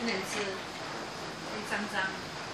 不能吃一张张。